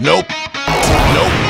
Nope. Nope.